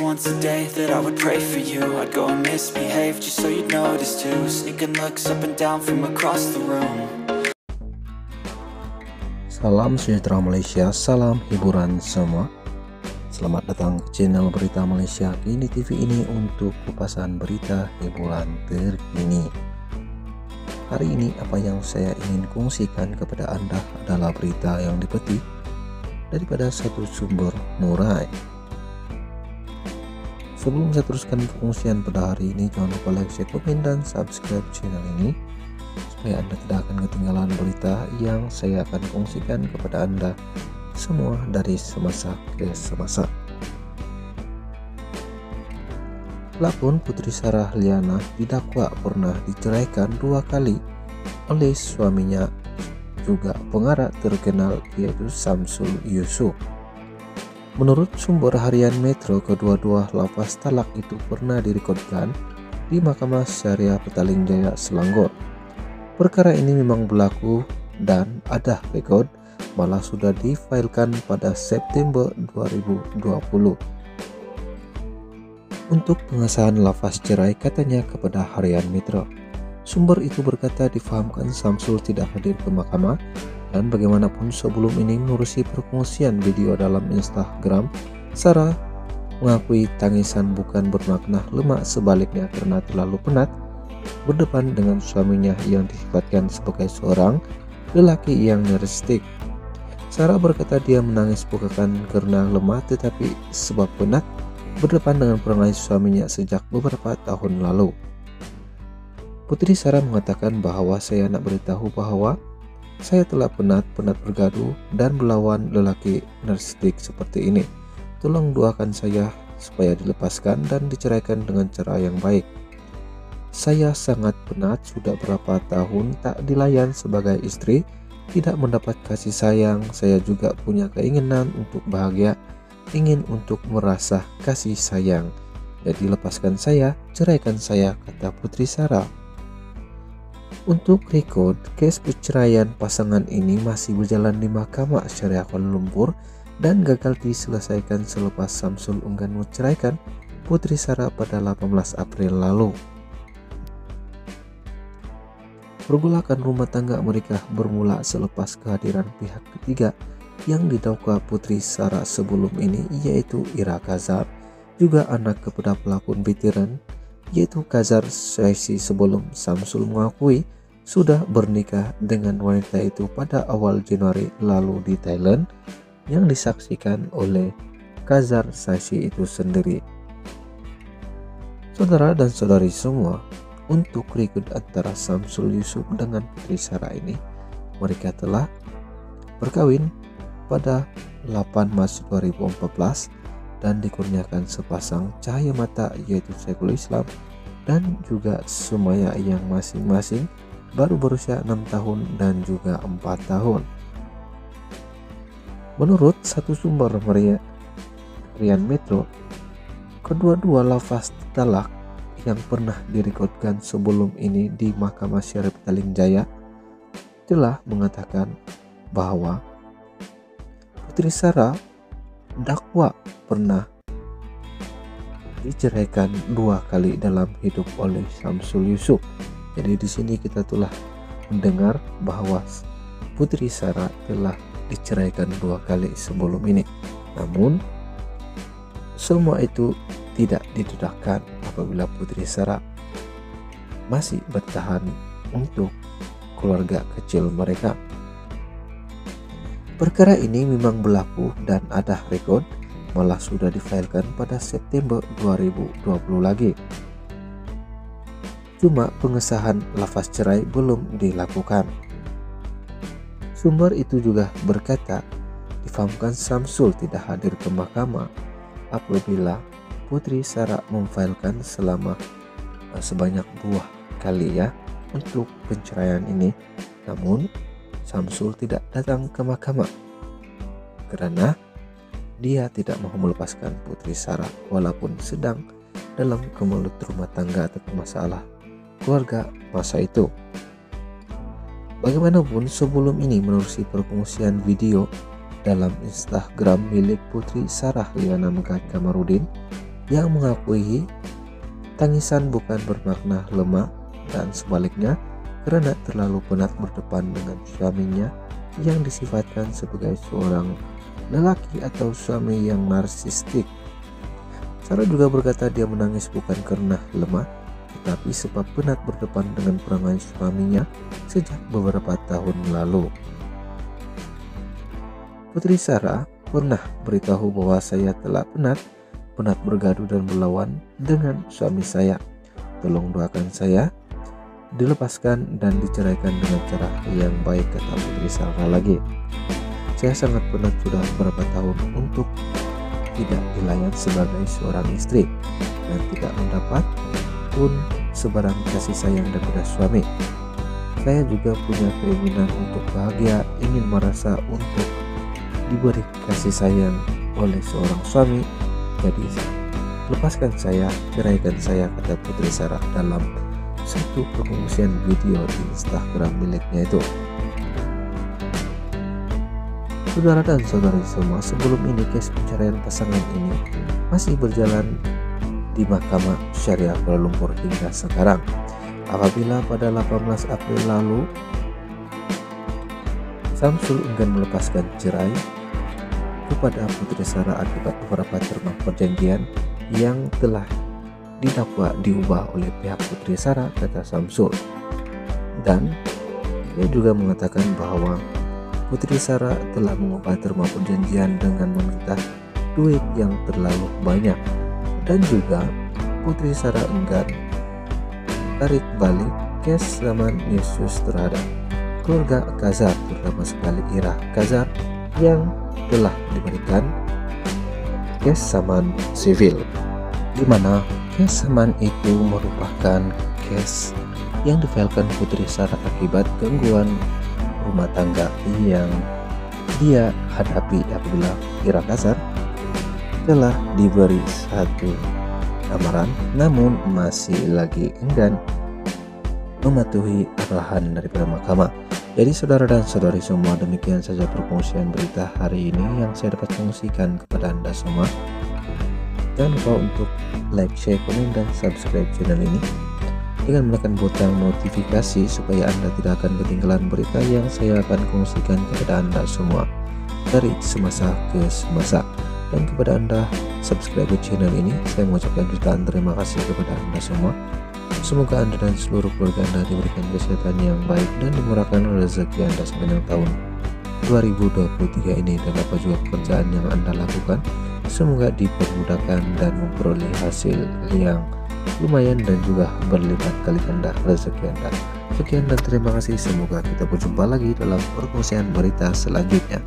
once a day that I would pray for you. I'd go and misbehave just so you'd notice too. Sneaking looks up and down from across the room. Salam sejahtera Malaysia, salam hiburan semua. Selamat datang ke channel Berita Malaysia. Kini TV ini untuk kupasan berita hiburan terkini. Hari ini apa yang saya ingin kongsikan kepada Anda adalah berita yang dipetik daripada satu sumber murai Sebelum saya teruskan pengungsian pada hari ini, jangan lupa like, share, komen, dan subscribe channel ini supaya Anda tidak akan ketinggalan berita yang saya akan kongsikan kepada Anda semua dari semasa ke semasa. Pelakon Putri Sarah Liana didakwa pernah diceraikan dua kali oleh suaminya juga pengarah terkenal yaitu Samsul Yusuf. Menurut sumber harian Metro, kedua-dua lapas talak itu pernah direkodkan di Mahkamah Syariah Petaling Jaya Selangor. Perkara ini memang berlaku dan ada rekod malah sudah difailkan pada September 2020. Untuk pengesahan lafaz cerai katanya kepada harian Mitra. Sumber itu berkata difahamkan Samsul tidak hadir ke mahkamah dan bagaimanapun sebelum ini mengurusi perkongsian video dalam Instagram, Sarah mengakui tangisan bukan bermakna lemak sebaliknya karena terlalu penat berdepan dengan suaminya yang disifatkan sebagai seorang lelaki yang narsistik Sarah berkata dia menangis bukan karena lemah tetapi sebab penat berdepan dengan perangai suaminya sejak beberapa tahun lalu. Putri Sarah mengatakan bahwa saya nak beritahu bahwa saya telah penat-penat bergaduh dan melawan lelaki narsistik seperti ini. Tolong doakan saya supaya dilepaskan dan diceraikan dengan cara yang baik. Saya sangat penat sudah berapa tahun tak dilayan sebagai istri tidak mendapat kasih sayang, saya juga punya keinginan untuk bahagia, ingin untuk merasa kasih sayang. Jadi lepaskan saya, ceraikan saya, kata Putri Sarah. Untuk rekod, case perceraian pasangan ini masih berjalan di Mahkamah Syariah Kuala Lumpur dan gagal diselesaikan selepas Samsul enggan menceraikan Putri Sarah pada 18 April lalu. Pergolakan rumah tangga mereka bermula selepas kehadiran pihak ketiga yang didakwa Putri Sarah sebelum ini yaitu Ira Kazar, juga anak kepada pelakon veteran yaitu Kazar Saisi sebelum Samsul mengakui sudah bernikah dengan wanita itu pada awal Januari lalu di Thailand yang disaksikan oleh Kazar Saisi itu sendiri. Saudara dan saudari semua, untuk rekrut antara Samsul Yusuf dengan Putri Sarah ini mereka telah berkawin pada 8 Maret 2014 dan dikurniakan sepasang cahaya mata yaitu Syekhul Islam dan juga Sumaya yang masing-masing baru berusia 6 tahun dan juga 4 tahun. Menurut satu sumber Maria Rian Metro, kedua-dua lafaz talak yang pernah direkodkan sebelum ini di Mahkamah Syariah Petaling Jaya telah mengatakan bahwa Putri Sarah dakwa pernah diceraikan dua kali dalam hidup oleh Samsul Yusuf. Jadi di sini kita telah mendengar bahwa Putri Sarah telah diceraikan dua kali sebelum ini. Namun semua itu tidak didedahkan apabila Putri Sarah masih bertahan untuk keluarga kecil mereka. Perkara ini memang berlaku dan ada rekod malah sudah difailkan pada September 2020 lagi. Cuma pengesahan lafaz cerai belum dilakukan. Sumber itu juga berkata, difahamkan Samsul tidak hadir ke mahkamah apabila Putri Sarah memfailkan selama uh, sebanyak dua kali ya untuk penceraian ini. Namun Samsul tidak datang ke mahkamah karena dia tidak mau melepaskan Putri Sarah walaupun sedang dalam kemelut rumah tangga atau masalah keluarga masa itu. Bagaimanapun sebelum ini menerusi perkongsian video dalam Instagram milik Putri Sarah Liana Megat Kamarudin yang mengakui tangisan bukan bermakna lemah dan sebaliknya karena terlalu penat berdepan dengan suaminya yang disifatkan sebagai seorang lelaki atau suami yang narsistik. Sarah juga berkata dia menangis bukan karena lemah, tetapi sebab penat berdepan dengan perangai suaminya sejak beberapa tahun lalu. Putri Sarah pernah beritahu bahwa saya telah penat, penat bergaduh dan berlawan dengan suami saya. Tolong doakan saya dilepaskan dan diceraikan dengan cara yang baik kata Putri Sarah lagi. Saya sangat penat sudah beberapa tahun untuk tidak dilayan sebagai seorang istri dan tidak mendapat pun sebarang kasih sayang dari suami. Saya juga punya keinginan untuk bahagia, ingin merasa untuk diberi kasih sayang oleh seorang suami. Jadi lepaskan saya, ceraikan saya kata Putri Sarah dalam satu pengungsian video di Instagram miliknya itu. Saudara dan saudari semua, sebelum ini case pencarian pasangan ini masih berjalan di Mahkamah Syariah Kuala Lumpur hingga sekarang. Apabila pada 18 April lalu Samsul enggan melepaskan cerai kepada Putri Sarah akibat beberapa terma perjanjian yang telah didakwa diubah oleh pihak Putri Sarah kata Samsul. Dan ia juga mengatakan bahwa Putri Sarah telah mengubah terma perjanjian dengan meminta duit yang terlalu banyak. Dan juga Putri Sarah enggan tarik balik kes zaman Yesus terhadap keluarga Kazar terutama sekali Ira Kazar yang telah diberikan kes zaman sivil di mana Case Saman itu merupakan case yang difailkan Putri Sarah akibat gangguan rumah tangga yang dia hadapi apabila Ira Kasar telah diberi satu amaran namun masih lagi enggan mematuhi arahan daripada mahkamah. Jadi saudara dan saudari semua demikian saja perkongsian berita hari ini yang saya dapat kongsikan kepada anda semua. Jangan lupa untuk like, share, komen, dan subscribe channel ini dengan menekan butang notifikasi supaya Anda tidak akan ketinggalan berita yang saya akan kongsikan kepada Anda semua dari semasa ke semasa. Dan kepada Anda subscribe channel ini, saya mengucapkan jutaan terima kasih kepada Anda semua. Semoga Anda dan seluruh keluarga Anda diberikan kesehatan yang baik dan dimurahkan rezeki Anda sepanjang tahun 2023 ini dan apa juga pekerjaan yang Anda lakukan Semoga dipermudahkan dan memperoleh hasil yang lumayan dan juga berlipat kali ganda rezeki Anda. Sekian dan terima kasih. Semoga kita berjumpa lagi dalam perkongsian berita selanjutnya.